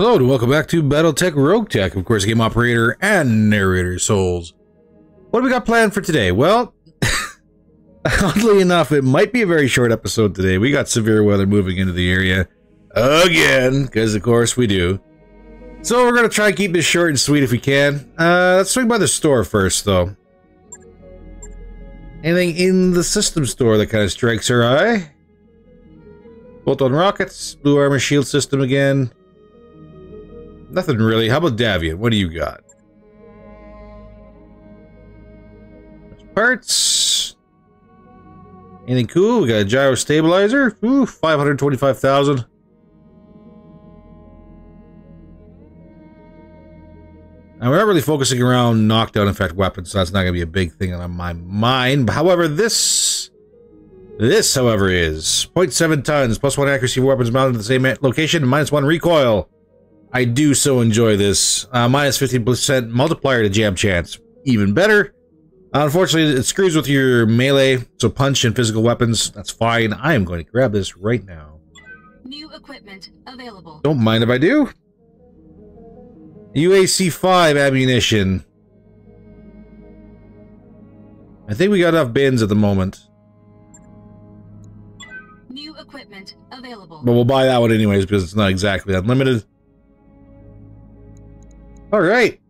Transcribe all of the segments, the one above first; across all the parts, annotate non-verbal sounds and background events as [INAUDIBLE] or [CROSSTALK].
Hello and welcome back to Battletech Rogue Tech, of course, game operator and narrator souls. What do we got planned for today? Well, [LAUGHS] oddly enough, it might be a very short episode today. We got severe weather moving into the area again, because of course we do. So we're going to try and keep this short and sweet if we can. Uh, let's swing by the store first, though. Anything in the system store that kind of strikes our eye? Bolt on rockets, blue armor shield system again. Nothing really. How about Davion? What do you got? Parts. Anything cool? We got a gyro stabilizer. Ooh, 525,000. Now, we're not really focusing around knockdown effect weapons, so that's not going to be a big thing on my mind. However, this... This, however, is 0.7 tons, plus 1 accuracy for weapons mounted at the same location, minus 1 recoil. I do so enjoy this. Uh, minus 15% multiplier to jam chance. Even better. Unfortunately, it screws with your melee, so punch and physical weapons, that's fine. I am going to grab this right now. New equipment available. Don't mind if I do. UAC-5 ammunition. I think we got enough bins at the moment. New equipment available. But we'll buy that one anyways because it's not exactly unlimited. All right.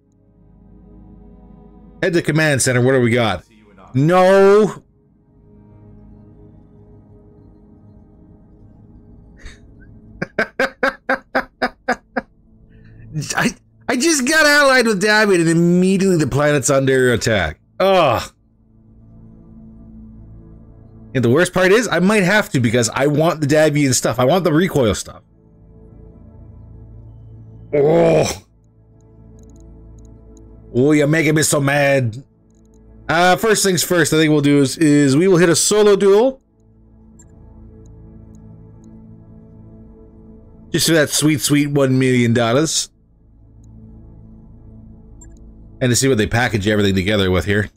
Head to command center. What do we got? No. [LAUGHS] I I just got allied with David and immediately the planet's under attack. Ugh. And the worst part is, I might have to because I want the Davion stuff. I want the recoil stuff. Oh. Oh, you're making me so mad. Uh, first things first, I think we'll do is, is we will hit a solo duel. Just for that sweet, sweet $1 million. And to see what they package everything together with here.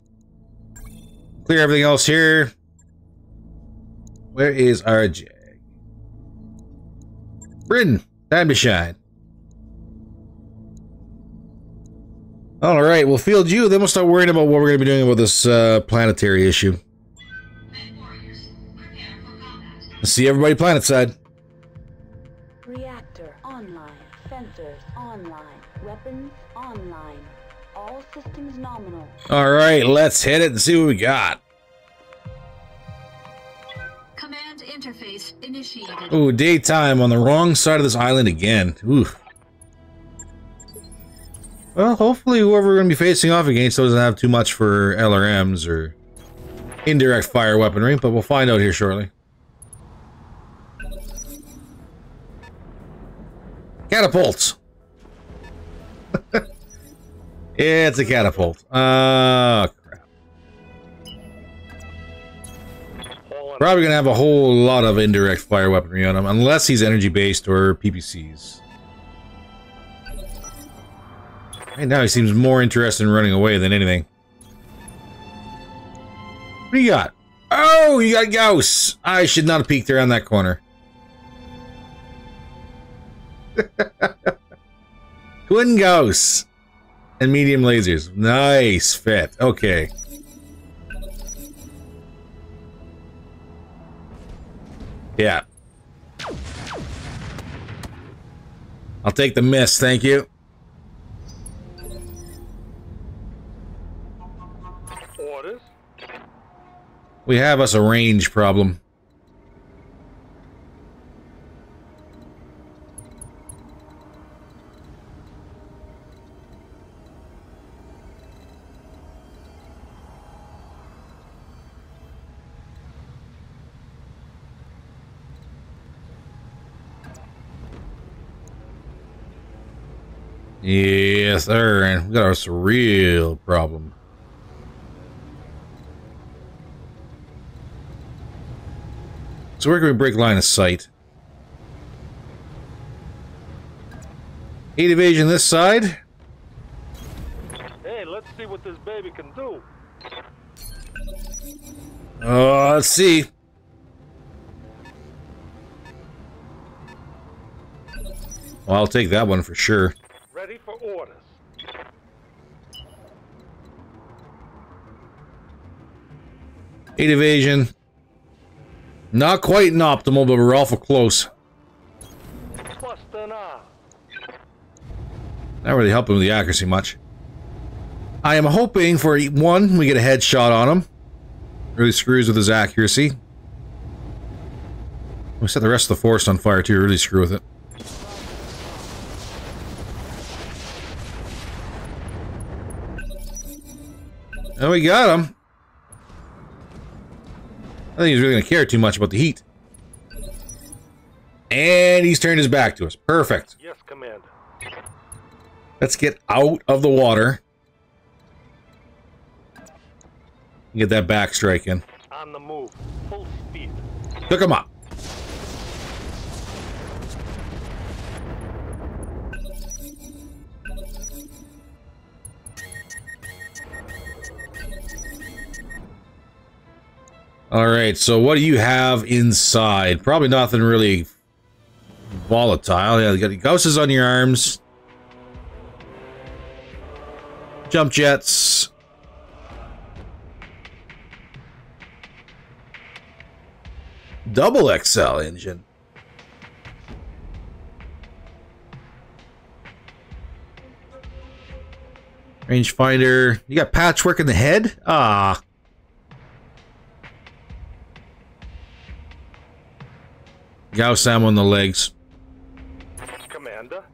Clear everything else here. Where is our jag? Britain, time to shine. All right, we'll field you, then we'll start worrying about what we're going to be doing about this uh, planetary issue. Let's see everybody planet side. Reactor online. Sensors online. Weapons online. All systems nominal. All right, let's hit it and see what we got. Command interface initiated. Ooh, daytime on the wrong side of this island again. Ooh. Well, hopefully whoever we're going to be facing off against doesn't have too much for LRMs or indirect fire weaponry, but we'll find out here shortly. Catapults! [LAUGHS] it's a catapult. Ah, crap. Probably going to have a whole lot of indirect fire weaponry on him, unless he's energy-based or PPCs. Right now he seems more interested in running away than anything. What do you got? Oh, you got Gauss! I should not have peeked around that corner. [LAUGHS] Twin Gauss! And medium lasers. Nice fit. Okay. Yeah. I'll take the miss, thank you. We have us a range problem. Yes, sir. And we got us a real problem. So where can we break line of sight? Eight evasion this side. Hey, let's see what this baby can do. Oh, let's see. Well, I'll take that one for sure. Ready for orders. Eight evasion. Not quite an optimal, but we're awful close. Not really helping with the accuracy much. I am hoping for one, we get a headshot on him. Really screws with his accuracy. We set the rest of the forest on fire too, really screw with it. And we got him. I think he's really going to care too much about the heat. And he's turned his back to us. Perfect. Yes, Commander. Let's get out of the water. Get that back strike in. On the move. Full speed. Took him up. All right, so what do you have inside? Probably nothing really volatile. Yeah, you got Gauss on your arms. Jump jets. Double XL engine. Rangefinder. You got patchwork in the head? Ah. Gauss ammo on the legs. Commander.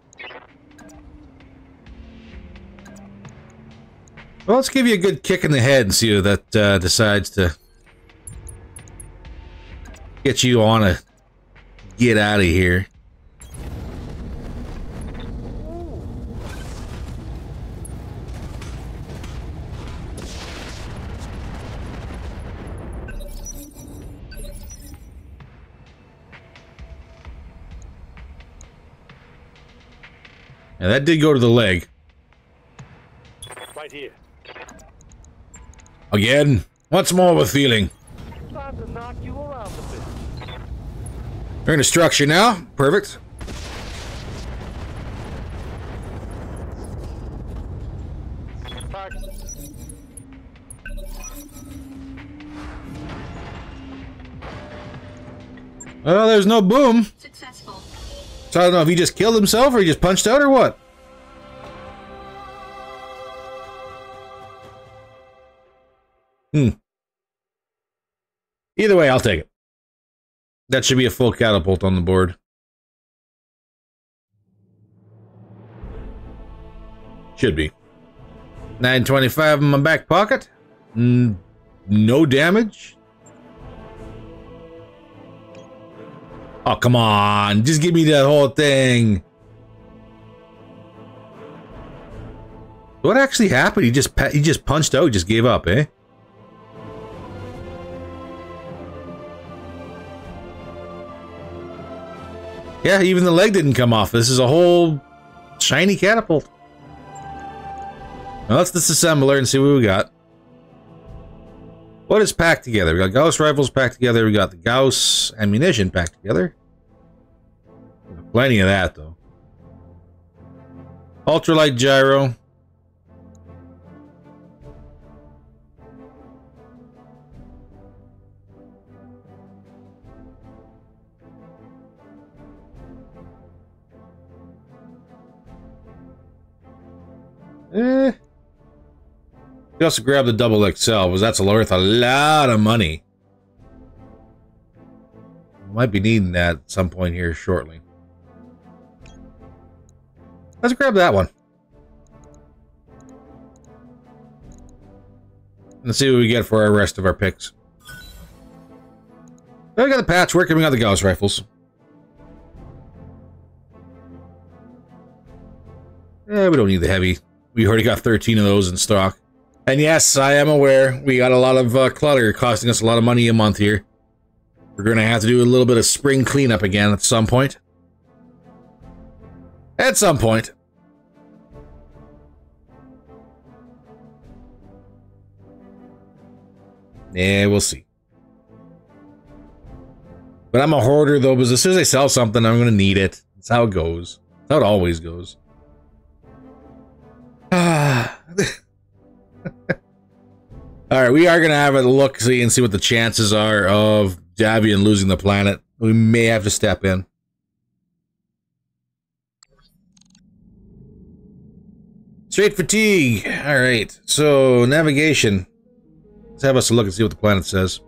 Well, let's give you a good kick in the head and see who that uh, decides to get you on a get out of here. Now that did go to the leg. Right here. Again? What's more of a feeling? Time to knock you around a bit. We're in a structure now. Perfect. Well, there's no boom. So I don't know if he just killed himself or he just punched out or what. Hmm. Either way, I'll take it. That should be a full catapult on the board. Should be. 925 in my back pocket. Mm, no damage. Oh, come on. Just give me that whole thing. What actually happened? He just he just punched out, just gave up, eh? Yeah, even the leg didn't come off. This is a whole shiny catapult. Now let's disassemble her and see what we got. What is packed together? We got Gauss rifles packed together. We got the Gauss ammunition packed together. Plenty of that, though. Ultralight gyro. Eh. You also grab the double XL, because that's worth a lot of money. Might be needing that at some point here shortly. Let's grab that one. Let's see what we get for our rest of our picks. Well, we got the patchwork and we got the Gauss rifles. Eh, we don't need the heavy. We already got 13 of those in stock. And yes, I am aware we got a lot of uh, clutter costing us a lot of money a month here. We're going to have to do a little bit of spring cleanup again at some point. At some point. Yeah, we'll see. But I'm a hoarder though, because as soon as I sell something, I'm going to need it. That's how it goes. how it always goes. [SIGHS] [SIGHS] [LAUGHS] All right, we are going to have a look, see, and see what the chances are of Davion losing the planet. We may have to step in. Straight fatigue. All right, so navigation. Let's have us a look and see what the planet says.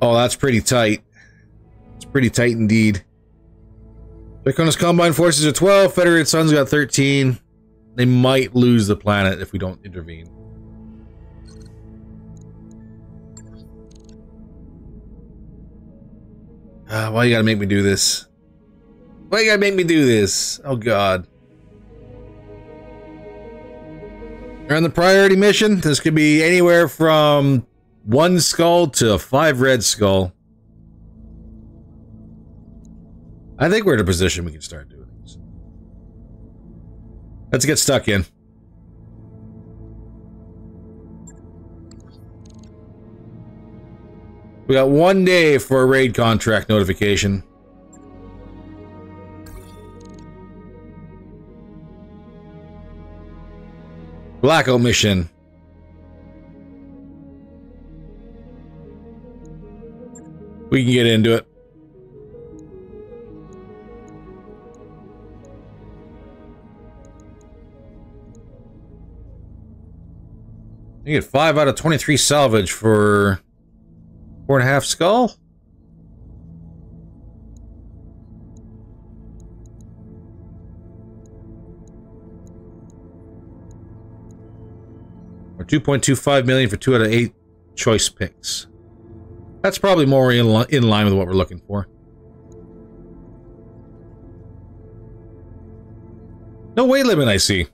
Oh, that's pretty tight. It's pretty tight indeed. Draconis Combine forces are 12, Federated Suns got 13. They might lose the planet if we don't intervene. Uh, why you gotta make me do this? Why you gotta make me do this? Oh god. We're on the priority mission. This could be anywhere from one skull to five red skull. I think we're in a position we can start doing these. Let's get stuck in. We got one day for a raid contract notification. Blackout mission. We can get into it. You get 5 out of 23 salvage for four and a half skull? Or 2.25 million for 2 out of 8 choice picks. That's probably more in, li in line with what we're looking for. No weight limit, I see.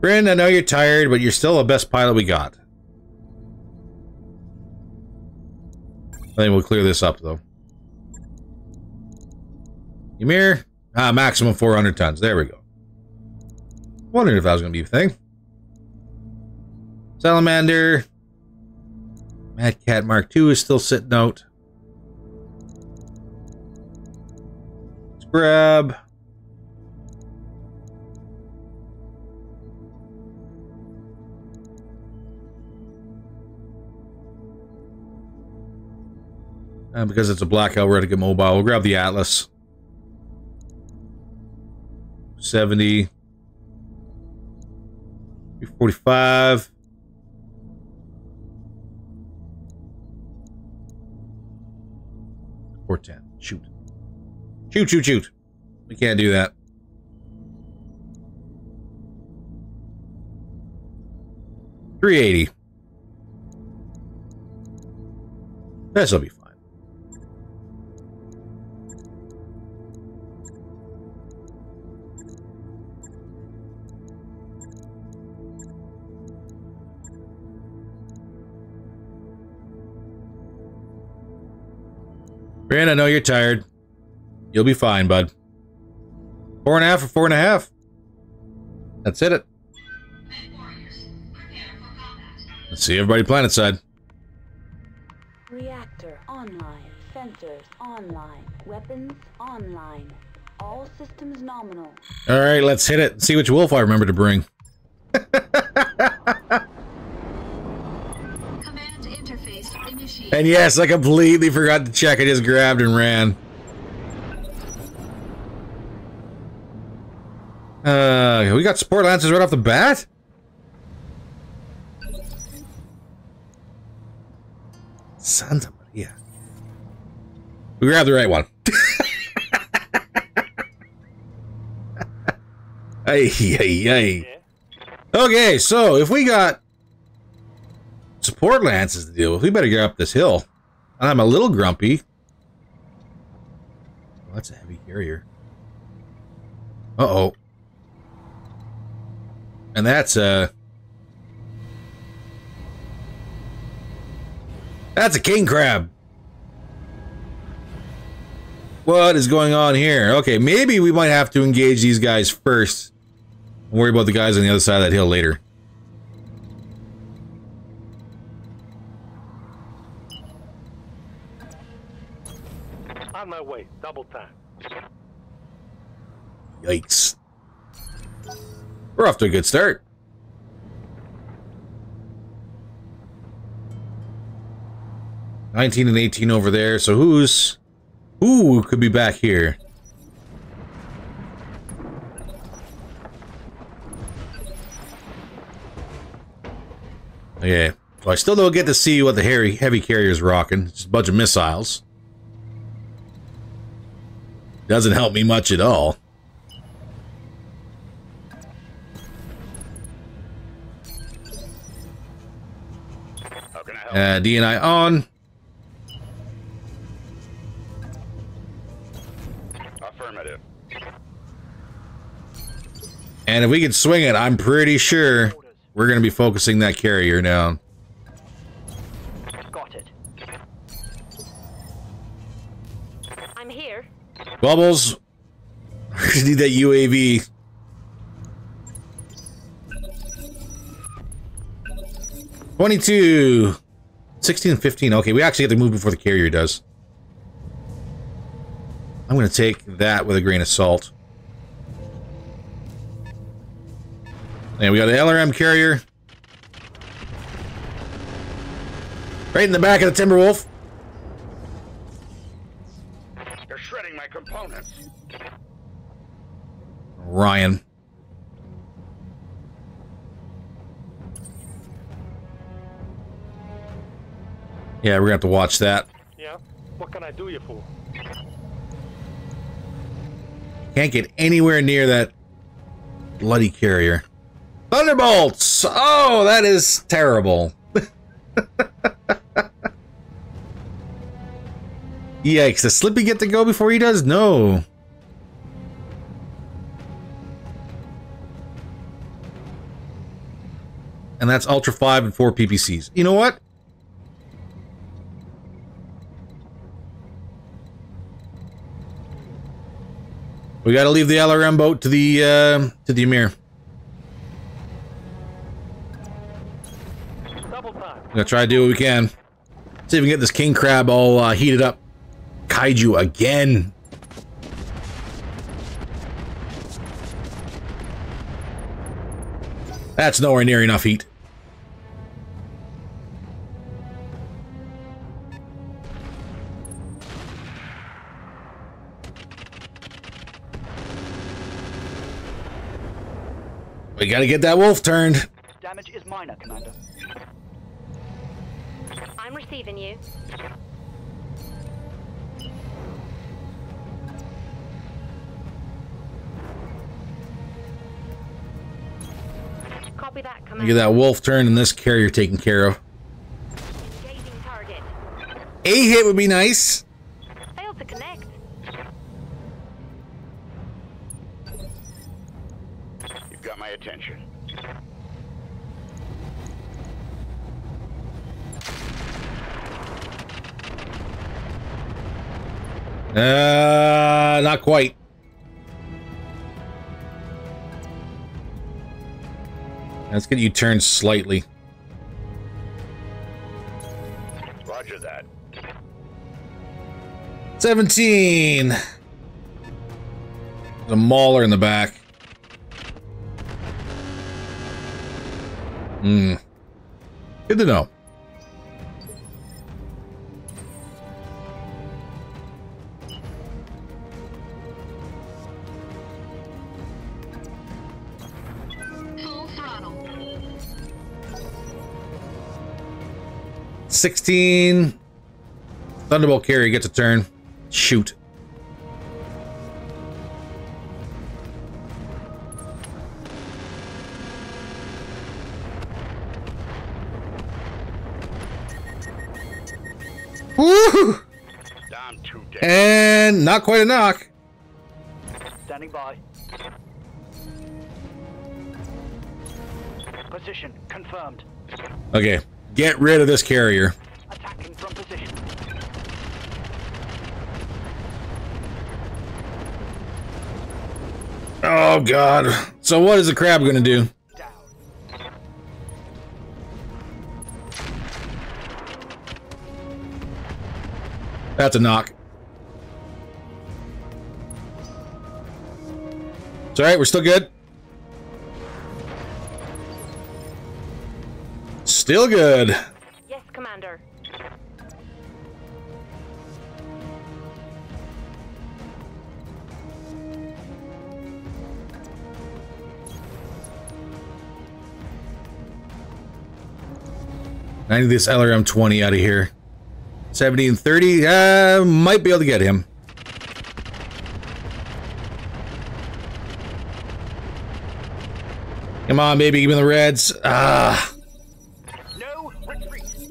Bryn, I know you're tired, but you're still the best pilot we got. I think we'll clear this up, though. Ymir? Ah, maximum 400 tons. There we go. Wondering if that was going to be a thing. Salamander. Mad Cat Mark II is still sitting out. Let's grab... And because it's a blackout, we're to get mobile. We'll grab the Atlas. 70. 45. Four ten. Shoot. Shoot, shoot, shoot. We can't do that. Three eighty. This'll be fine. Bryn, I know you're tired. You'll be fine, bud. Four and a half or four and a half. That's it. Let's see everybody planet side. Reactor online. Sensors online. Weapons online. All systems nominal. All right, let's hit it. See which wolf I remember to bring. [LAUGHS] And yes, I completely forgot to check. I just grabbed and ran. Uh, we got support lancers right off the bat? Santa Maria. We grabbed the right one. hey, hey, hey. Okay, so if we got support lances to deal with. We better get up this hill. I'm a little grumpy. Well, that's a heavy carrier. Uh-oh. And that's a... That's a king crab. What is going on here? Okay, maybe we might have to engage these guys first. Worry about the guys on the other side of that hill later. On my way. Double time. Yikes. We're off to a good start. Nineteen and eighteen over there. So who's who could be back here? Okay. So I still don't get to see what the heavy heavy carrier's rocking. Just a bunch of missiles. Doesn't help me much at all. I? Uh, DNI on. Affirmative. And if we can swing it, I'm pretty sure we're going to be focusing that carrier down. Bubbles, we [LAUGHS] need that UAV. Twenty-two, sixteen, and 15. Okay, we actually have to move before the carrier does. I'm going to take that with a grain of salt. And we got an LRM carrier. Right in the back of the Timberwolf. Ryan. Yeah, we're gonna have to watch that. Yeah? What can I do you for? Can't get anywhere near that bloody carrier. Thunderbolts! Oh, that is terrible. [LAUGHS] Yikes, does Slippy get to go before he does? No. And that's Ultra 5 and 4 PPCs. You know what? We gotta leave the LRM boat to the, uh, to the Ymir. We're gonna try to do what we can. See if we can get this king crab all uh, heated up. Kaiju again. That's nowhere near enough heat. We gotta get that wolf turned. Damage is minor, Commander. I'm receiving you. Copy that, Commander. Get Commander. that wolf turned and this carrier taken care of. A hit would be nice. Failed to connect. You've got my attention. Uh, not quite. Let's get you turned slightly. Roger that. 17. The mauler in the back. Hmm. Good to know. 16. Thunderbolt carrier gets a turn. Shoot. Woo! I'm too dead. And not quite a knock. Standing by. Position confirmed. Okay, Get rid of this carrier. Attacking from position. Oh god. So what is the crab gonna do? That's a knock. It's alright, we're still good. Still good. Yes, Commander. I need this LRM 20 out of here. 17 30, uh, might be able to get him. Come on, baby, give me the reds. Ah.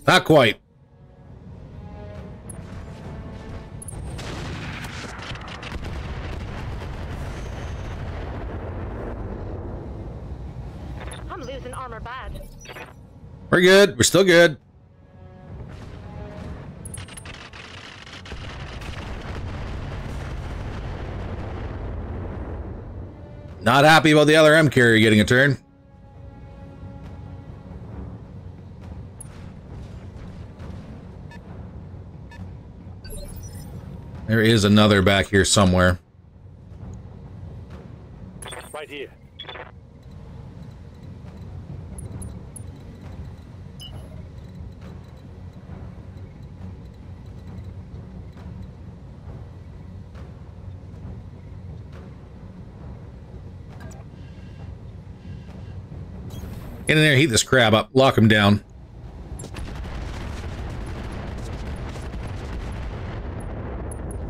Not quite. I'm losing armor bad. We're good. We're still good. Not happy about the LRM carrier getting a turn. There is another back here somewhere. Right here. Get in there, heat this crab up, lock him down.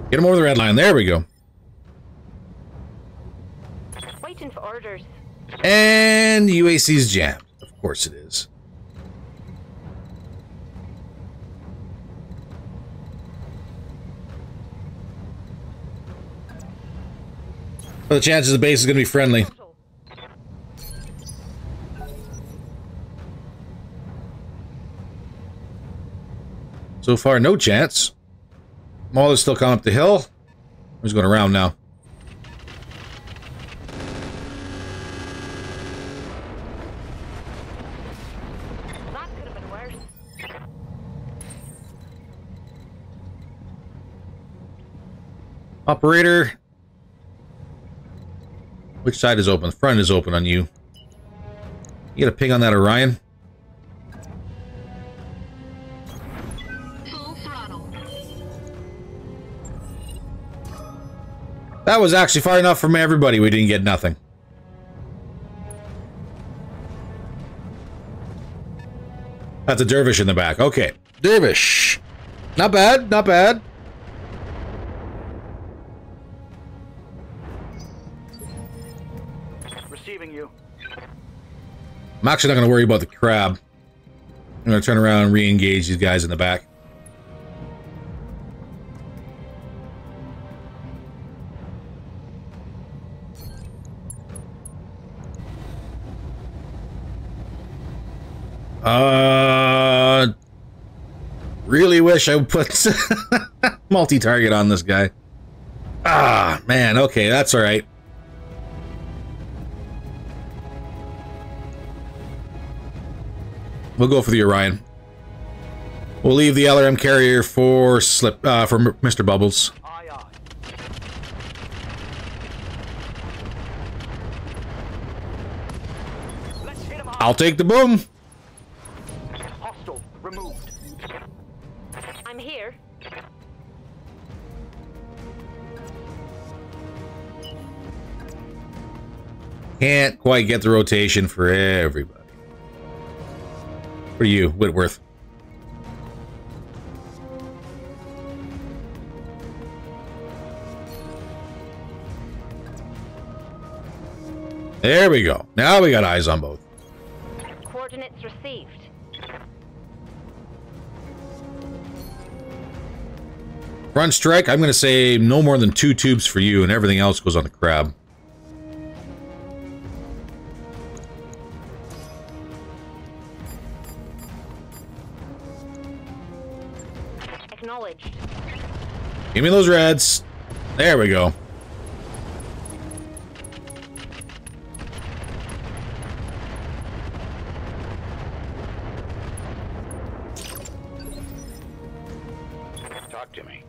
Get him over the red line. There we go. Waiting for orders. And UAC's jammed. Of course it is. Well, the chances the base is going to be friendly. So far, no chance. Mauler's still coming up the hill. He's going around now. That could have been worse. Operator. Which side is open? The front is open on you. You get a ping on that Orion? That was actually far enough from everybody. We didn't get nothing. That's a dervish in the back. Okay. Dervish. Not bad. Not bad. Receiving you. I'm actually not going to worry about the crab. I'm going to turn around and re-engage these guys in the back. Uh, really wish I would put [LAUGHS] multi-target on this guy. Ah, man. Okay, that's all right. We'll go for the Orion. We'll leave the LRM carrier for slip uh, for Mr. Bubbles. I'll take the boom. Can't quite get the rotation for everybody. What are you, Whitworth? There we go. Now we got eyes on both. Coordinates received. Front strike, I'm going to say no more than two tubes for you, and everything else goes on the crab. Give me those reds. There we go. Talk to me.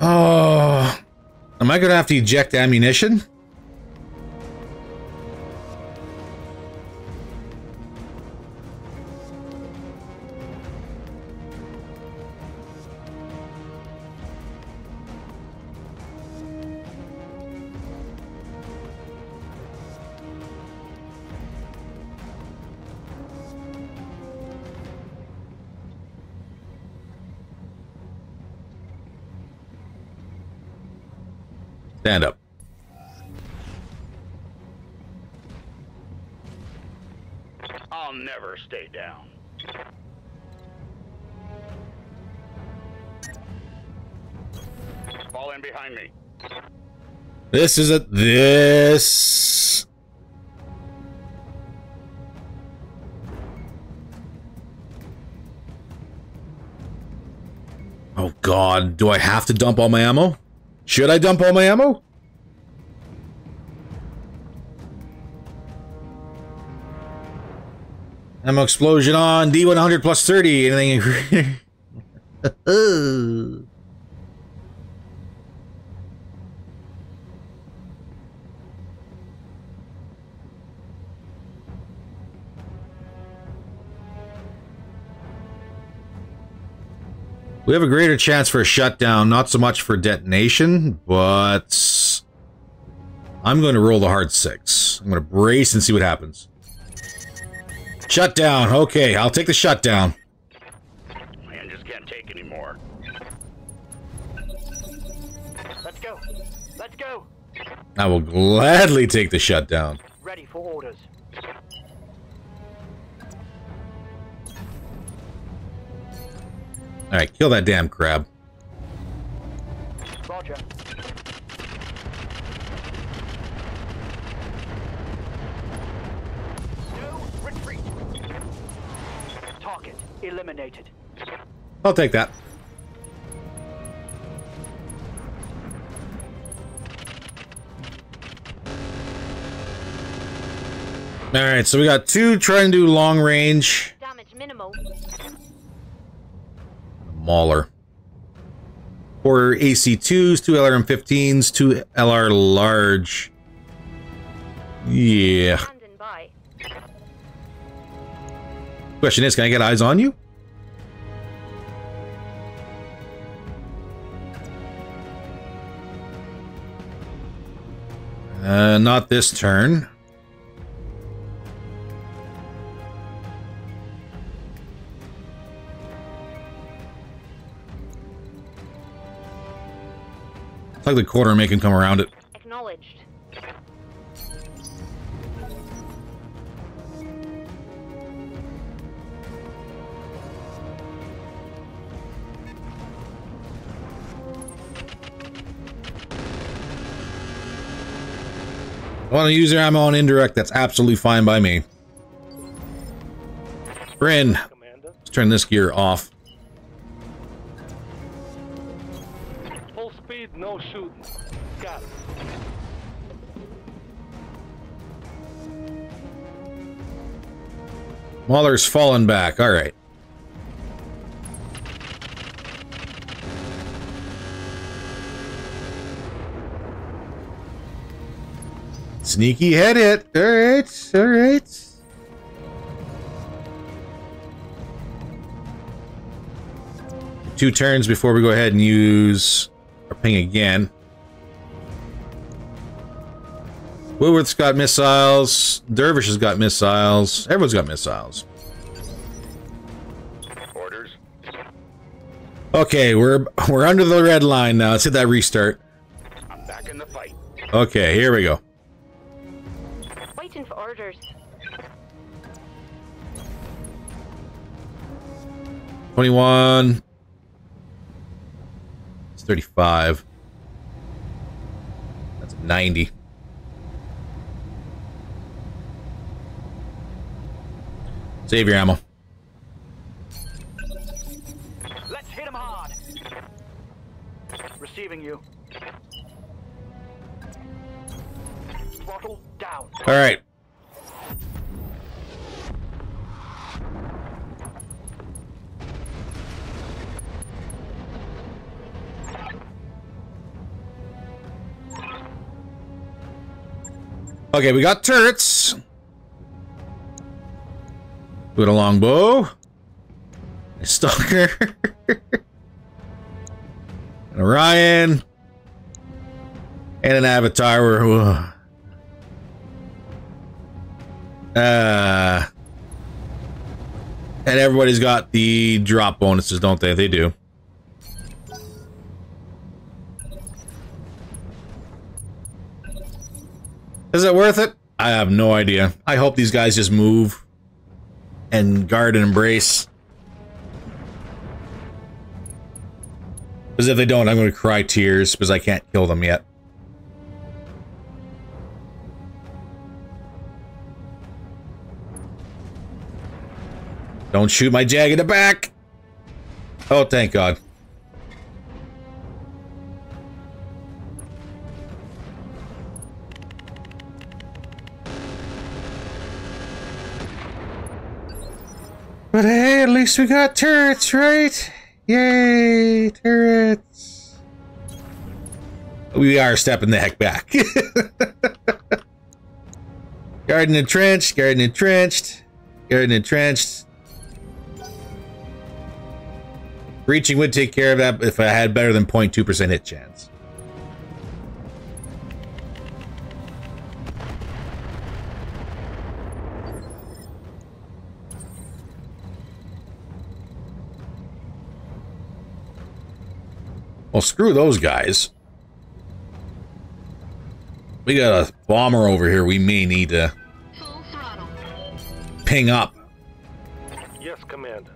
Oh, am I going to have to eject ammunition? This is a this. Oh God! Do I have to dump all my ammo? Should I dump all my ammo? Ammo explosion on D100 plus 30. Anything? [LAUGHS] We have a greater chance for a shutdown, not so much for detonation, but I'm going to roll the hard six. I'm going to brace and see what happens. Shutdown. Okay, I'll take the shutdown. Man just can't take anymore. Let's go. Let's go. I will gladly take the shutdown. Ready for orders. All right, kill that damn crab. Roger. No retreat. Target eliminated. I'll take that. All right, so we got two trying to do long range. Mauler. Four AC2s, two LRM15s, two LR large. Yeah. Question is, can I get eyes on you? Uh, not this turn. It's like the quarter make him come around it. Acknowledged. I want to use their ammo on indirect, that's absolutely fine by me. Bryn, let's turn this gear off. No shooting. Got it. Mauler's fallen back. All right. Sneaky head it. All right. All right. Two turns before we go ahead and use ping again. Whitworth's got missiles. Dervish has got missiles. Everyone's got missiles. Orders. Okay, we're we're under the red line now. Let's hit that restart. I'm back in the fight. Okay, here we go. Waiting for orders. 21 that's 35. That's 90. Save your ammo. Let's hit him hard. Receiving you. Throttle down. All right. Okay, we got turrets. With a longbow. A stalker. [LAUGHS] and Orion. And an avatar. Where, uh, and everybody's got the drop bonuses, don't they? They do. Is it worth it? I have no idea. I hope these guys just move and guard and embrace. Because if they don't, I'm going to cry tears because I can't kill them yet. Don't shoot my jag in the back! Oh, thank God. But hey, at least we got turrets, right? Yay, turrets. We are stepping the heck back. [LAUGHS] Garden entrenched, garden entrenched, garden entrenched. Breaching would take care of that if I had better than 0.2% hit chance. Well, screw those guys. We got a bomber over here we may need to ping up. Yes, Commander.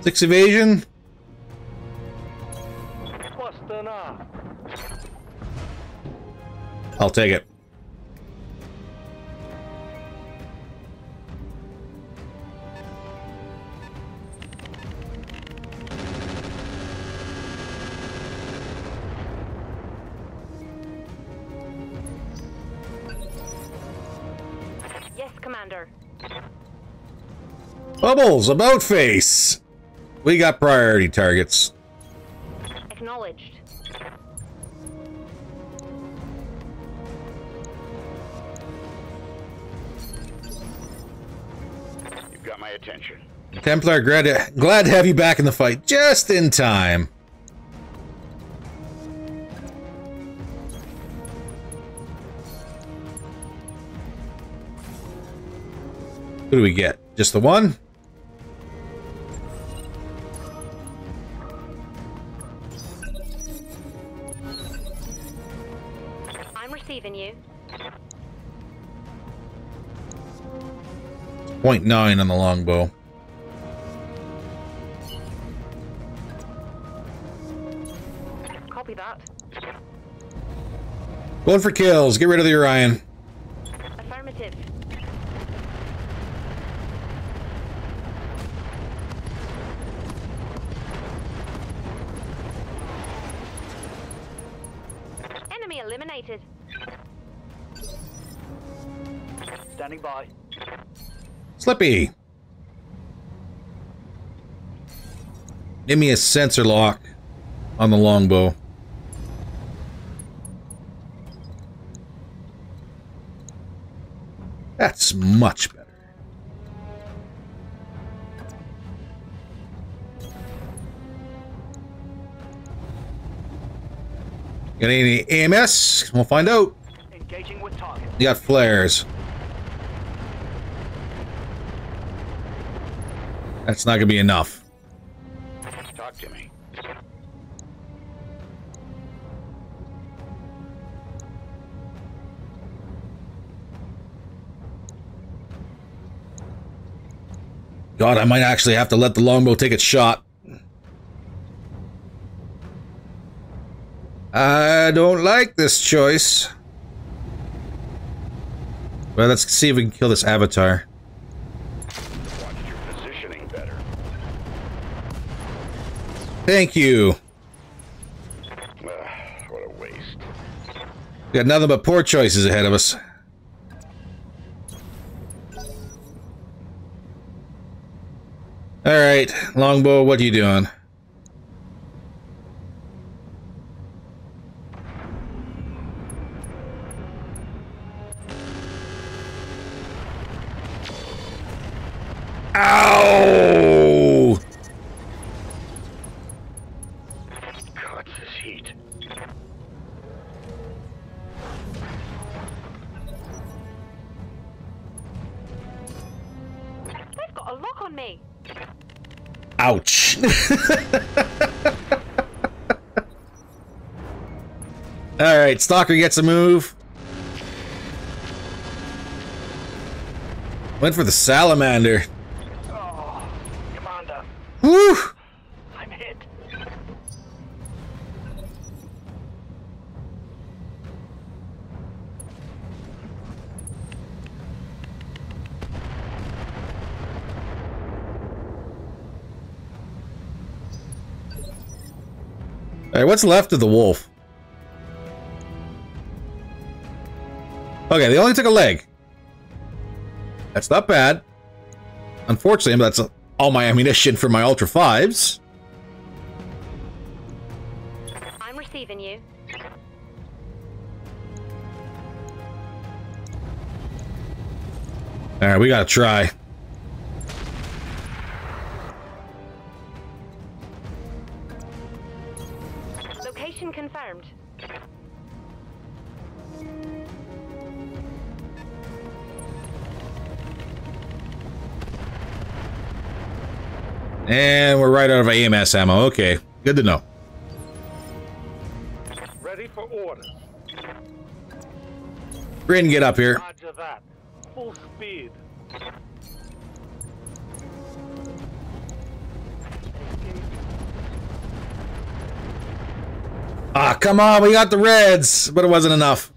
Six evasion. I'll take it. Bubbles, about face. We got priority targets. Acknowledged. You've got my attention. Templar, glad to, glad to have you back in the fight just in time. Who do we get? Just the one? Receiving you. Point nine on the longbow. Copy that. Going for kills. Get rid of the Orion. Slippy. Give me a sensor lock on the longbow. That's much better. Got any AMS? We'll find out. Engaging with target. You got flares. That's not gonna be enough. Talk to me. God, I might actually have to let the longbow take its shot. I don't like this choice. Well, let's see if we can kill this avatar. Watch your positioning better. Thank you. Ugh, what a waste. We got nothing but poor choices ahead of us. All right, longbow, what are you doing? Ow! heat. They've got a lock on me. Ouch. [LAUGHS] Alright, Stalker gets a move. Went for the salamander. What's left of the wolf? Okay, they only took a leg. That's not bad. Unfortunately, that's all my ammunition for my Ultra 5s. I'm receiving you. All right, we gotta try. Of AMS ammo. Okay, good to know. Ready for orders. Grin, get up here. Full speed. Ah, come on, we got the reds, but it wasn't enough.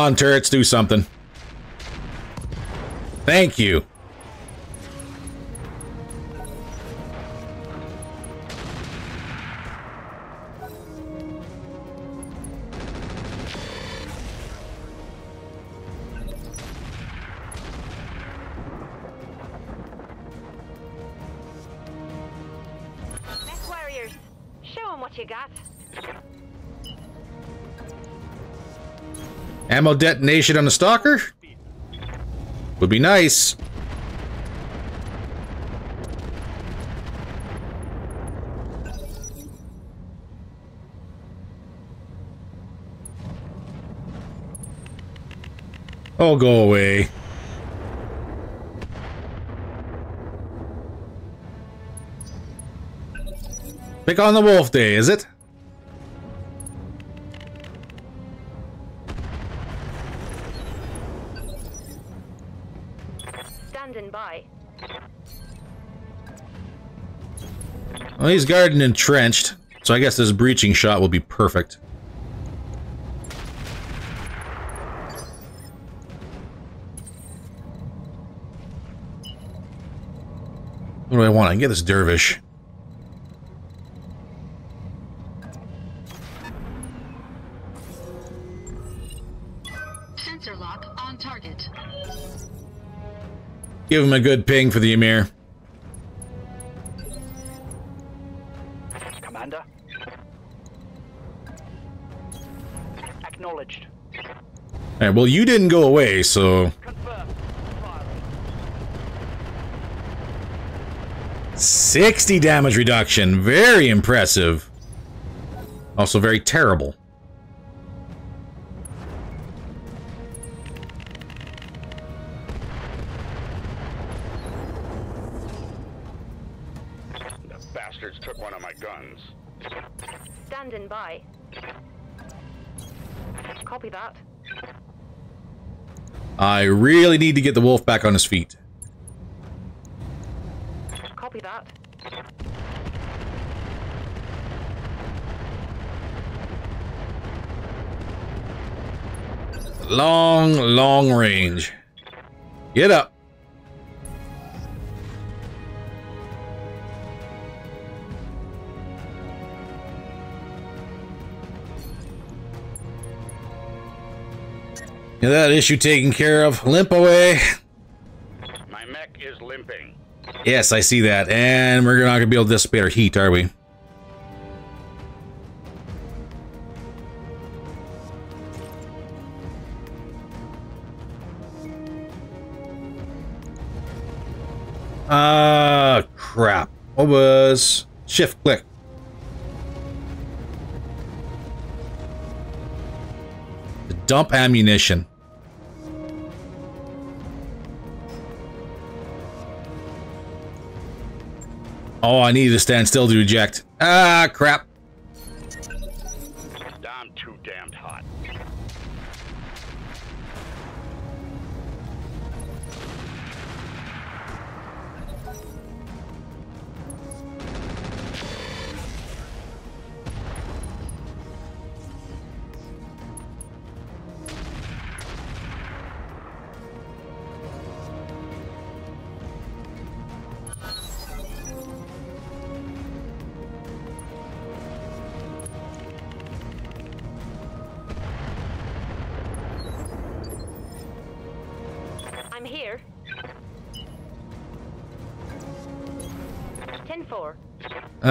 On, turrets, do something. Thank you. Show 'em what you got. Ammo detonation on the stalker? Would be nice. Oh, go away. Pick on the wolf day, is it? Well, he's guarded and entrenched, so I guess this breaching shot will be perfect. What do I want? I can get this dervish. Sensor lock on target. Give him a good ping for the Ymir. Alright, well, you didn't go away, so... 60 damage reduction. Very impressive. Also very terrible. I really need to get the wolf back on his feet. Copy that. Long, long range. Get up. Get that issue taken care of. Limp away. My mech is limping. Yes, I see that. And we're not going to be able to dissipate our heat, are we? Ah, crap. What was... Shift click. dump ammunition. Oh, I needed to stand still to eject. Ah, crap.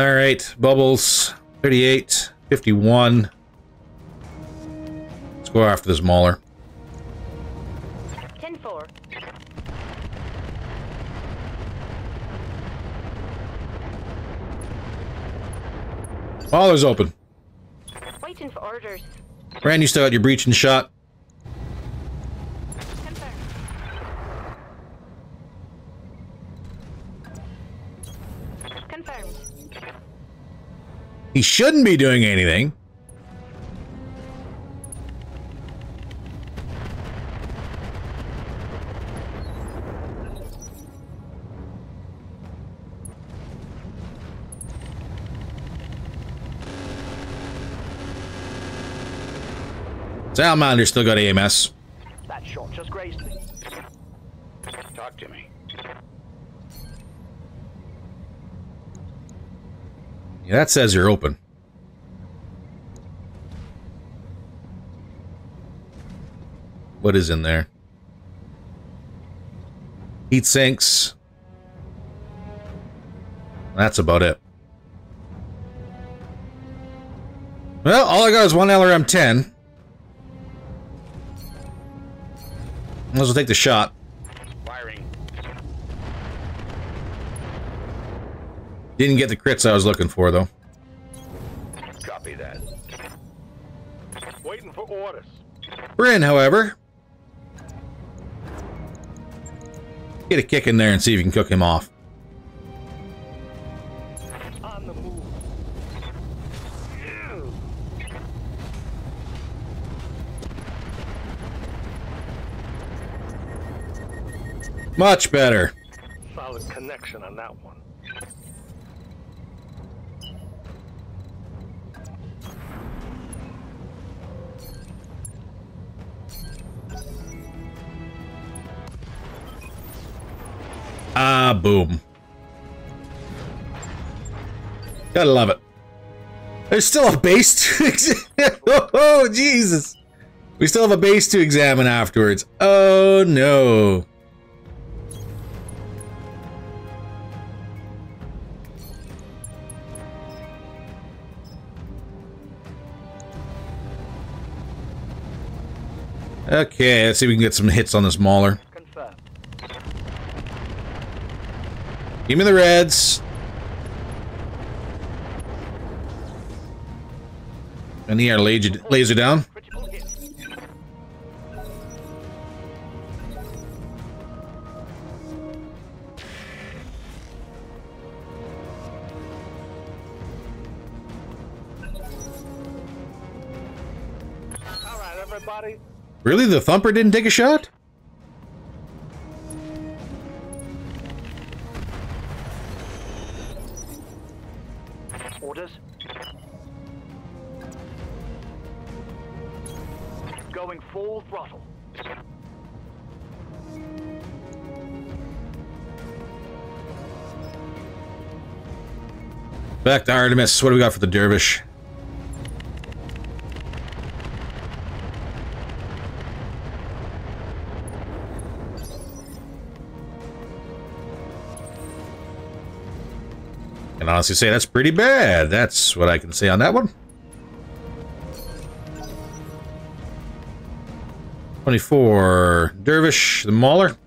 Right, bubbles. 38, 51. Let's go after this mauler. 10-4. Mauler's open. Waiting for orders. Rand, you still got your breaching shot. He shouldn't be doing anything. Salamander still got AMS. That shot just grazed me. Talk to me. Yeah, that says you're open. What is in there? Heat sinks. That's about it. Well, all I got is one LRM 10. Might as well take the shot. Firing. Didn't get the crits I was looking for, though. Copy that. Waiting for orders. Bryn, however, get a kick in there and see if you can cook him off. On the move. Much better. Solid connection on that one. Ah, boom. Gotta love it. There's still a base to [LAUGHS] [LAUGHS] oh, Jesus. We still have a base to examine afterwards. Oh, no. Okay, let's see if we can get some hits on this mauler. Confirmed. Give me the reds. I need our laser, laser down. Critical hit. All right, everybody. Really? The thumper didn't take a shot? Back to Artemis. What do we got for the dervish? And honestly say that's pretty bad. That's what I can say on that one. 24. Dervish, the Mauler.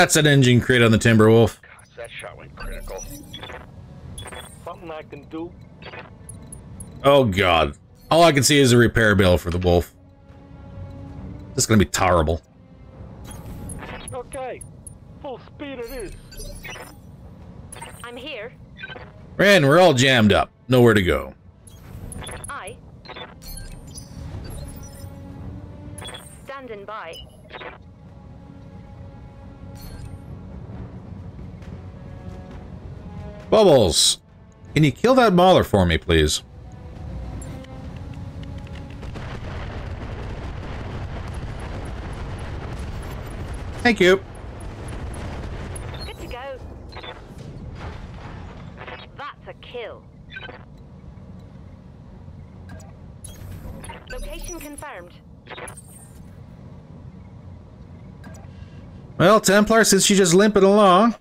That's an engine crate on the Timberwolf. God, that shot went critical. Something I can do. Oh god. All I can see is a repair bill for the Wolf. This is gonna be terrible. Okay. Full speed it is. I'm here. Ren, we're all jammed up. Nowhere to go. Bubbles! Can you kill that mauler for me, please? Thank you. Good to go. That's a kill. Location confirmed. Well, Templar, since you just limping along,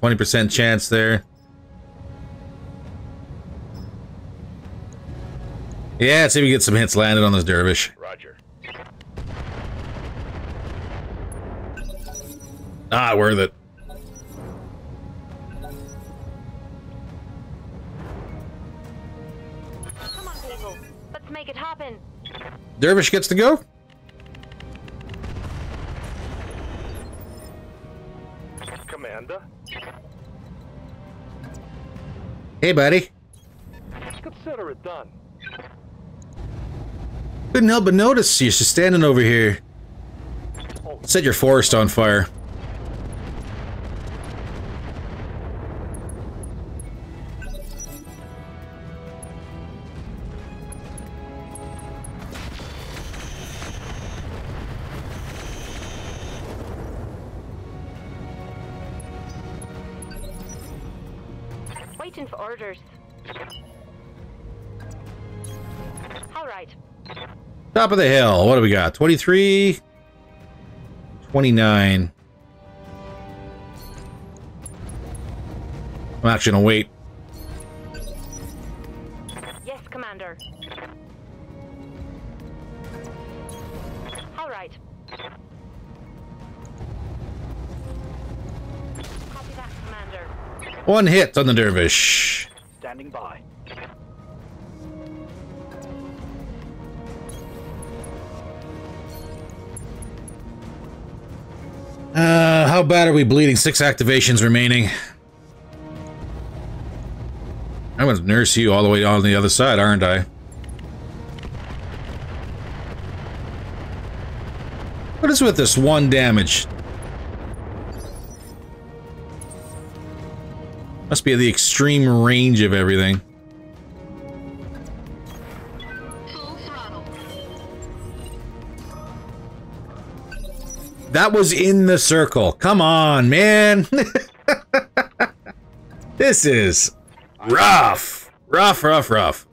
20% chance there. Yeah, let's see if we get some hits landed on this dervish. Roger. Ah, worth it. Come on, people. Let's make it happen. Dervish gets to go. Hey, buddy. Consider it done. Couldn't help but notice you're just standing over here. Set your forest on fire. Top of the hill. What do we got? 23. 29. I'm actually gonna wait. Yes, Commander. All right. Copy that, Commander. One hit on the dervish. How bad are we bleeding? Six activations remaining. I'm gonna nurse you all the way on the other side, aren't I? What is with this one damage? Must be the extreme range of everything. That was in the circle. Come on, man. [LAUGHS] this is rough. Rough, rough, rough.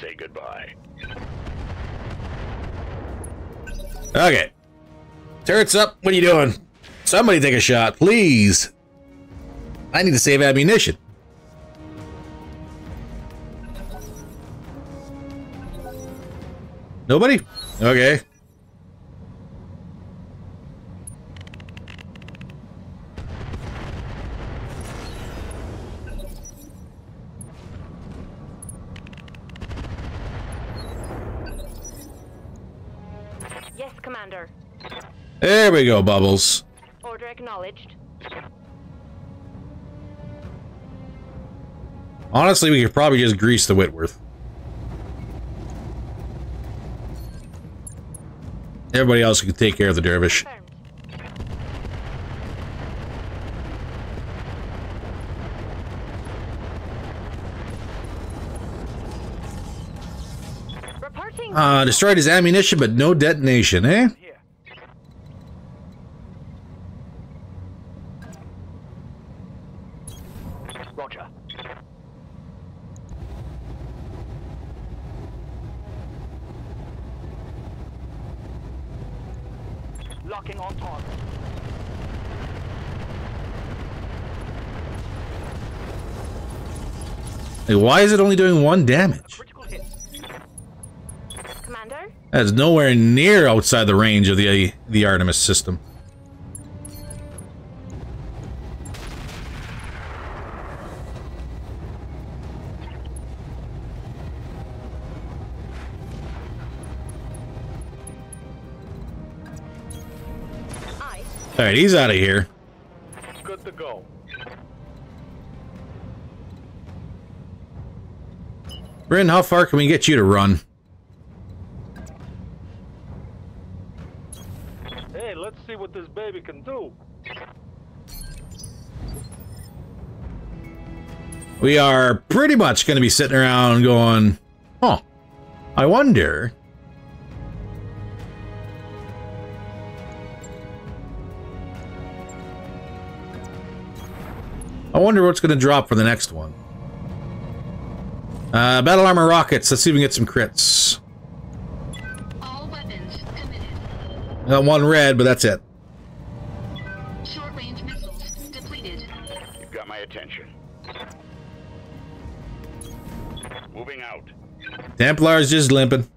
Say goodbye. Okay. Turrets up. What are you doing? Somebody take a shot, please. I need to save ammunition. Nobody? Okay. Yes, Commander. There we go, Bubbles. Order acknowledged. Honestly, we could probably just grease the Whitworth. Everybody else can take care of the dervish. Uh, destroyed his ammunition, but no detonation, eh? Here. Roger. Locking on target. Like, why is it only doing one damage? Commander? That's nowhere near outside the range of the the Artemis system. All right, he's out of here. Good to go. Bryn, how far can we get you to run? Hey, let's see what this baby can do. We are pretty much going to be sitting around going, huh, I wonder. I wonder what's going to drop for the next one. Uh, battle armor rockets. Let's see if we can get some crits. All. Got one red, but that's it. Short range missiles depleted. You've got my attention. Moving out. Templar's just limping.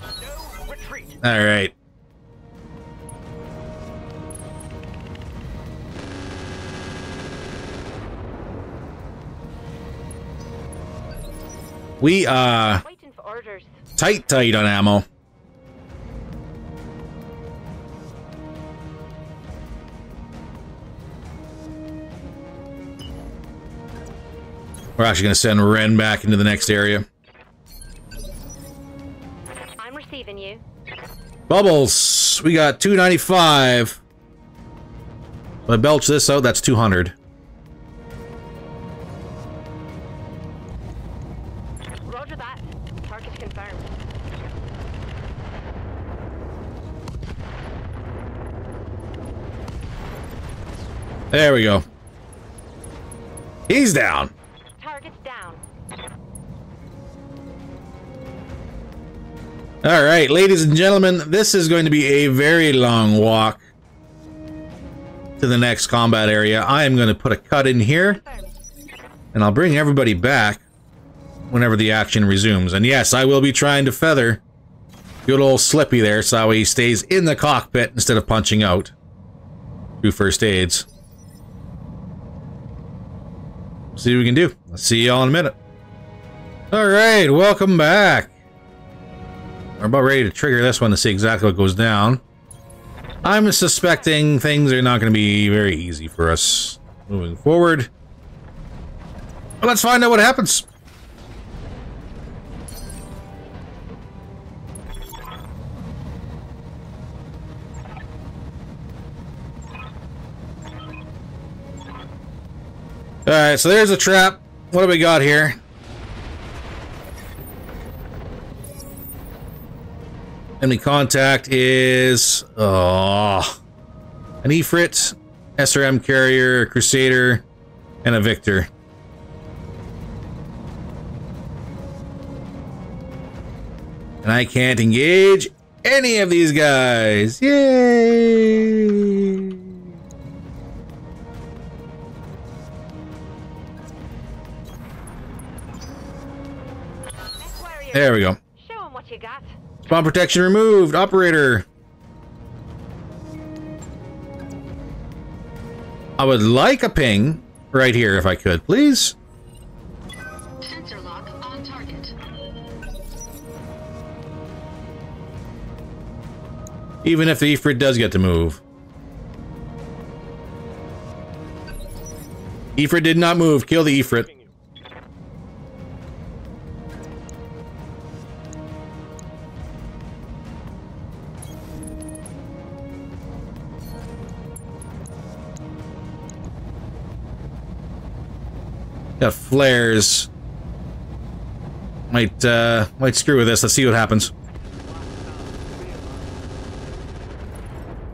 No retreat. All right. We uh orders. tight tight on ammo. We're actually going to send Ren back into the next area. I'm receiving you. Bubbles, we got 295. If I belch this out, that's 200. There we go. He's down. Target's down. All right, ladies and gentlemen, this is going to be a very long walk to the next combat area. I am going to put a cut in here, and I'll bring everybody back whenever the action resumes. And yes, I will be trying to feather good old Slippy there so he stays in the cockpit instead of punching out. Do first aids. See what we can do. I'll see y'all in a minute. All right, welcome back. We're about ready to trigger this one to see exactly what goes down. I'm suspecting things are not going to be very easy for us moving forward. But let's find out what happens. Alright, so there's a trap. What do we got here? Enemy contact is oh, an Ifrit, SRM carrier, Crusader, and a Victor. And I can't engage any of these guys. Yay! There we go. Show 'em what you got. Spawn protection removed. Operator. I would like a ping right here if I could, please. Sensor lock on target. Even if the Ifrit does get to move. Ifrit did not move. Kill the Ifrit. Got flares. Might uh might screw with this. Let's see what happens.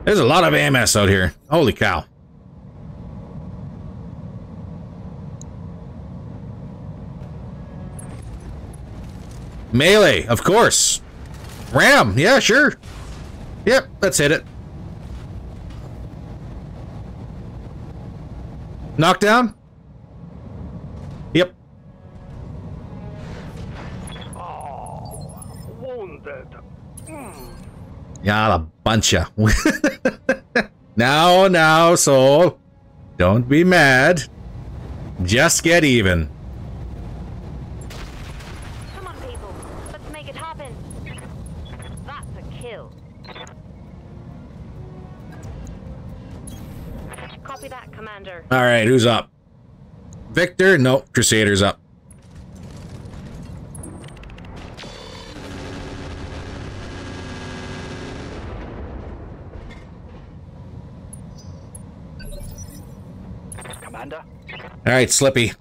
There's a lot of AMS out here. Holy cow. Melee, of course. Ram, yeah, sure. Yep, let's hit it. Knockdown? Yeah, a bunch of. [LAUGHS] now, now, soul. Don't be mad. Just get even. Come on, people. Let's make it happen. That's a kill. Copy that, Commander. All right, who's up? Victor? No, Crusader's up. Commander. All right, Slippy.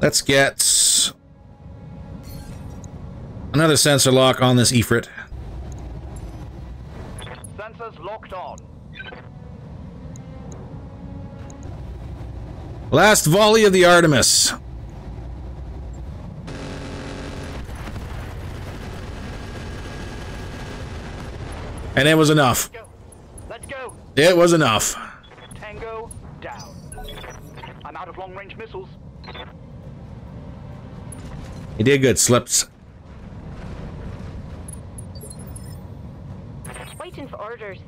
Let's get another sensor lock on this Ifrit. Sensors locked on. Last volley of the Artemis. And it was enough. Go. Let's go. It was enough. Tango down. I'm out of long-range missiles. You did good, Slips. Waiting for orders.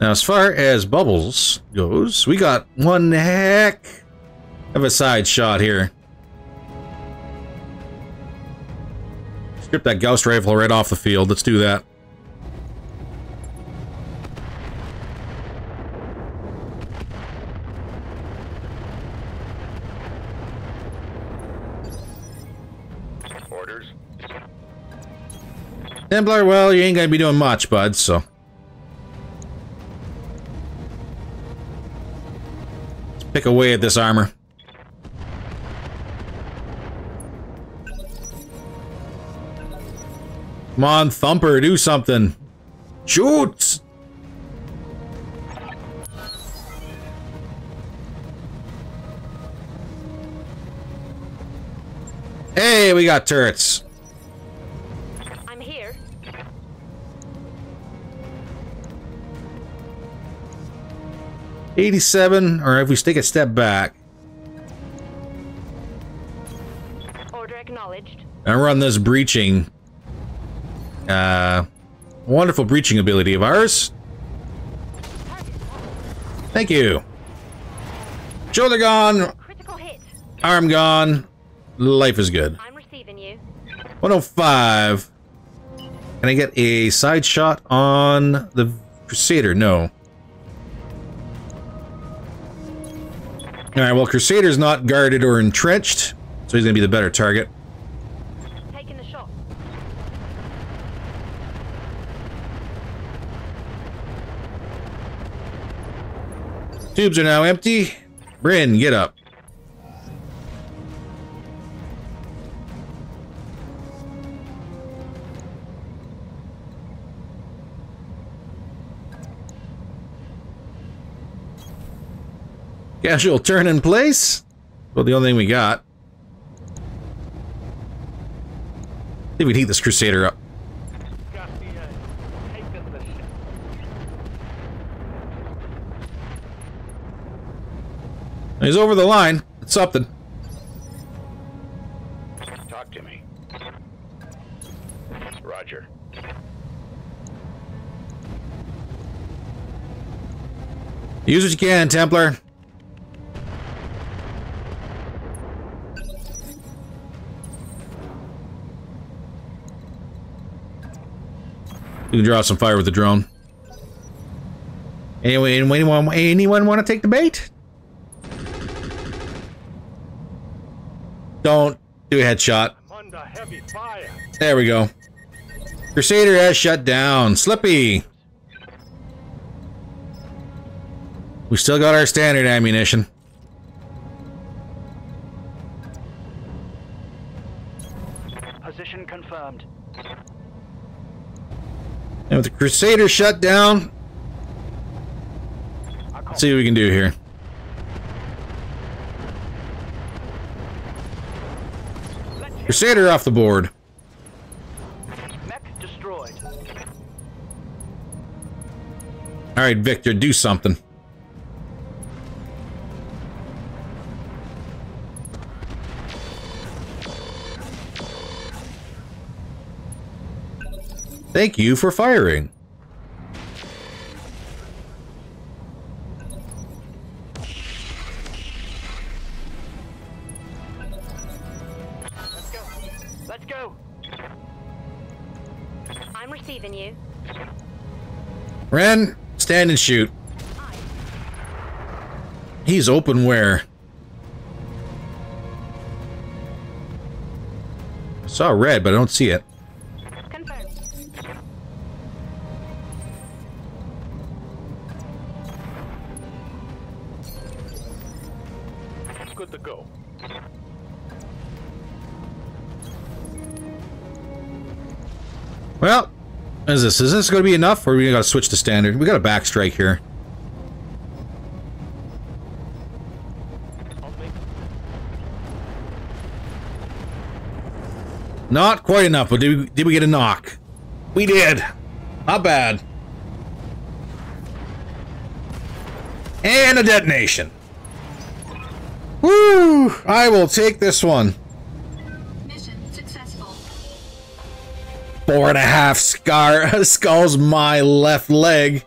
Now, as far as Bubbles goes, we got one heck of a side shot here. Strip that Gauss rifle right off the field. Let's do that. Orders. Templar, well, you ain't gonna be doing much, bud, so. Let's pick away at this armor. Come on, Thumper, do something. Shoot! Hey, we got turrets. I'm here. Eighty-seven, or if we take a step back Order acknowledged. and run this breaching, uh, wonderful breaching ability of ours. Thank you. Shoulder gone, Critical hit. arm gone, life is good. I'm receiving you. 105. Can I get a side shot on the Crusader? No. Alright, well, Crusader's not guarded or entrenched, so he's gonna be the better target. Taking the shot. Tubes are now empty. Bryn, get up. Casual turn in place. Well, the only thing we got. See if we can heat this Crusader up. Got the, uh, taking the ship. He's over the line. It's something. Talk to me. Roger. Use what you can, Templar. You can draw some fire with the drone. Anyway, anyone, anyone want to take the bait? Don't do a headshot. I'm under heavy fire. There we go. Crusader has shut down. Slippy. We still got our standard ammunition. Position confirmed. And with the Crusader shut down, let's see what we can do here. Crusader off the board. Mech destroyed. All right, Victor, do something. Thank you for firing. Ren, stand and shoot. He's open where? I saw red, but I don't see it. Confirmed. Good to go. Well, is this is this going to be enough, or we got to switch to standard? We got a back strike here. Not quite enough, but did we, did we get a knock? We did. Not bad. And a detonation. Woo! I will take this one. Four and a half scar [LAUGHS] skulls my left leg.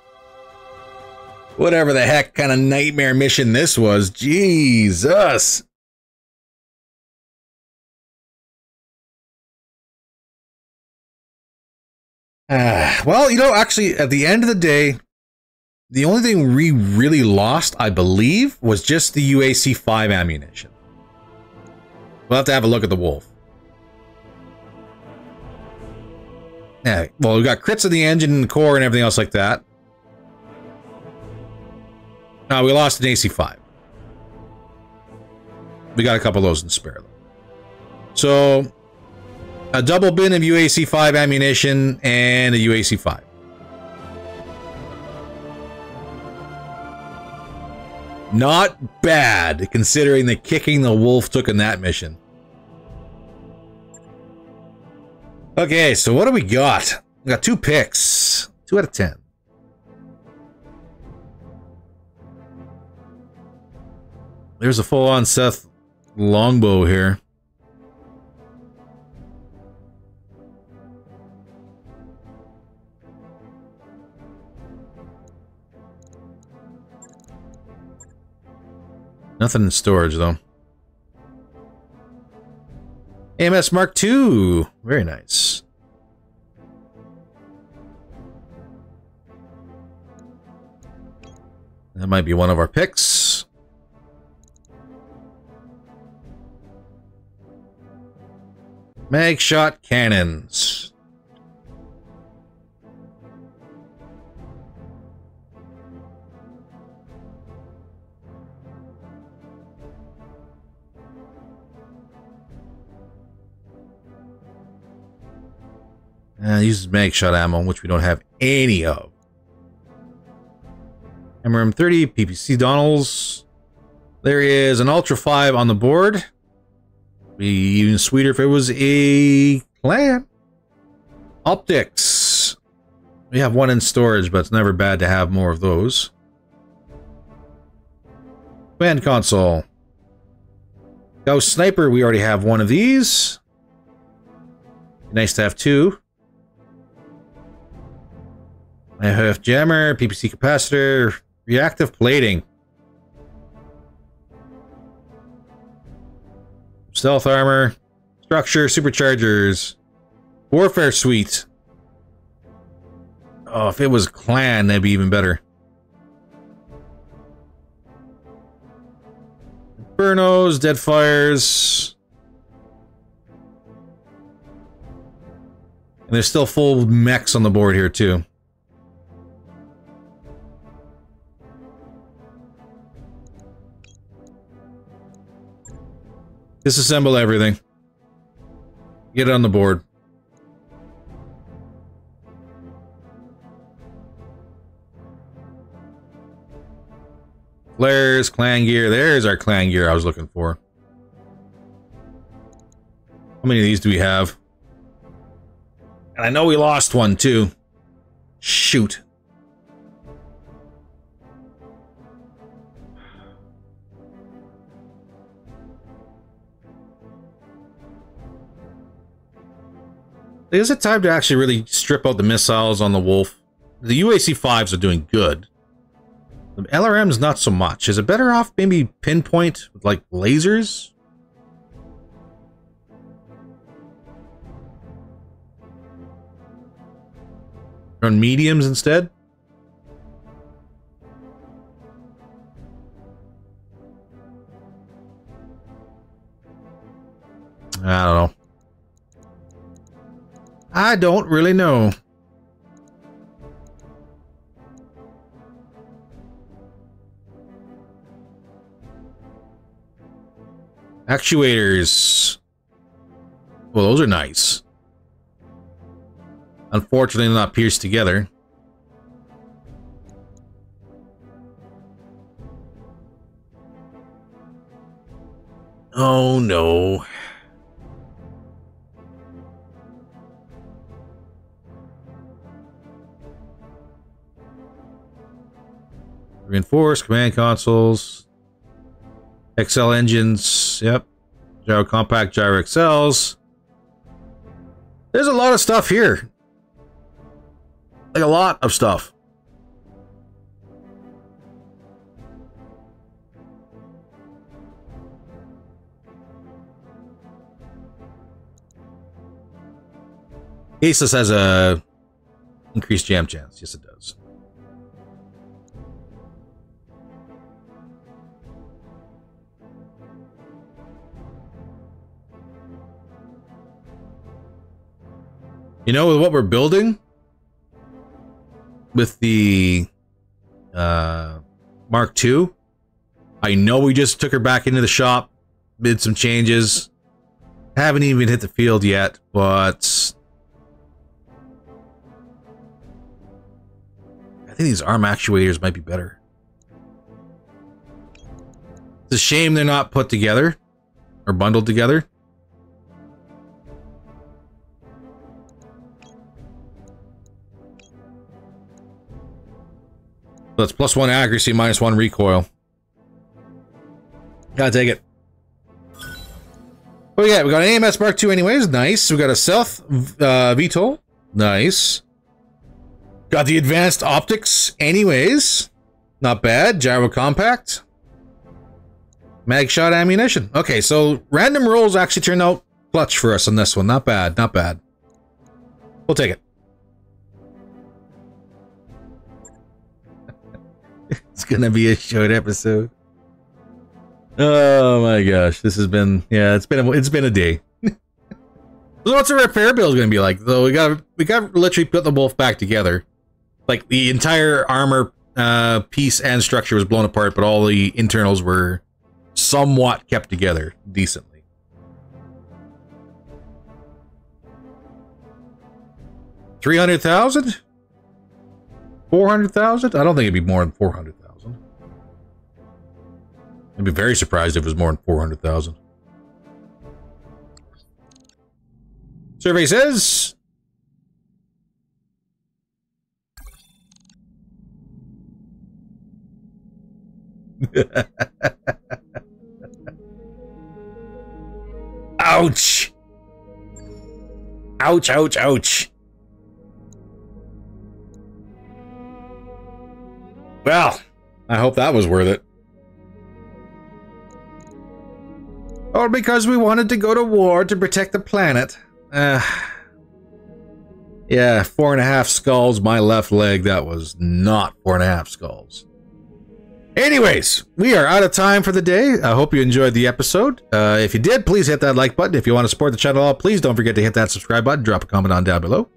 Whatever the heck kind of nightmare mission this was. Jesus. Ah, well, you know, actually, at the end of the day, the only thing we really lost, I believe, was just the UAC 5 ammunition. We'll have to have a look at the Wolf. Yeah, well, we got crits in the engine and the core and everything else like that. Now we lost an AC5. We got a couple of those in spare. Though. So, a double bin of UAC5 ammunition and a UAC5. Not bad, considering the kicking the wolf took in that mission. Okay, so what do we got? We got two picks. Two out of ten. There's a full-on Seth longbow here. Nothing in storage, though. AMS Mark II. Very nice. That might be one of our picks. Mag shot cannons. Uses mag shot ammo, which we don't have any of. MRM30, PPC Donalds. There is an Ultra 5 on the board. Be even sweeter if it was a clan. Optics. We have one in storage, but it's never bad to have more of those. Command console. Ghost Sniper, we already have one of these. Nice to have two. IHF jammer, PPC capacitor, reactive plating. Stealth armor, structure, superchargers, warfare suite. Oh, if it was clan, that'd be even better. Infernos, dead fires. And there's still full mechs on the board here too. Disassemble everything. Get it on the board. Flares, clan gear. There's our clan gear I was looking for. How many of these do we have? And I know we lost one too. Shoot. Is it time to actually really strip out the missiles on the Wolf? The UAC 5s are doing good. The LRM's not so much. Is it better off maybe pinpoint with like lasers? Run mediums instead? I don't really know. Actuators. Well, those are nice. Unfortunately, not pierced together. Oh no. Reinforced command consoles. XL engines. Yep. Gyro compact gyro XLs. There's a lot of stuff here. Like a lot of stuff. Asus has a increased jam chance. Yes, it does. You know, with what we're building, with the uh, Mark II, I know we just took her back into the shop, made some changes. Haven't even hit the field yet, but I think these arm actuators might be better. It's a shame they're not put together or bundled together. That's plus one accuracy, minus one recoil. Gotta take it. Do we got? We got an AMS Mark II anyways. Nice. We got a Stealth uh, VTOL. Nice. Got the advanced optics anyways. Not bad. Gyro compact. Mag shot ammunition. Okay, so random rolls actually turned out clutch for us on this one. Not bad. Not bad. We'll take it. It's gonna be a short episode. Oh my gosh, this has been yeah, it's been a, it's been a day. [LAUGHS] what's a repair build gonna be like? Though we got we got literally put the wolf back together. Like the entire armor uh, piece and structure was blown apart, but all the internals were somewhat kept together decently. Three hundred thousand. 400,000? I don't think it'd be more than 400,000. I'd be very surprised if it was more than 400,000. Survey says... [LAUGHS] ouch! Ouch, ouch, ouch. Well, I hope that was worth it. Or because we wanted to go to war to protect the planet. Uh, yeah, four and a half skulls, my left leg. That was not four and a half skulls. Anyways, we are out of time for the day. I hope you enjoyed the episode. Uh, if you did, please hit that like button. If you want to support the channel, please don't forget to hit that subscribe button. Drop a comment on down below.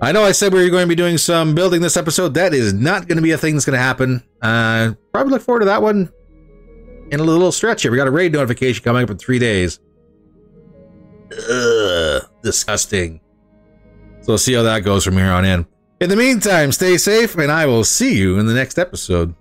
I know I said we were going to be doing some building this episode. That is not going to be a thing that's going to happen. Uh, probably look forward to that one in a little stretch here. We got a raid notification coming up in three days. Ugh, disgusting. So we'll see how that goes from here on in. In the meantime, stay safe, and I will see you in the next episode.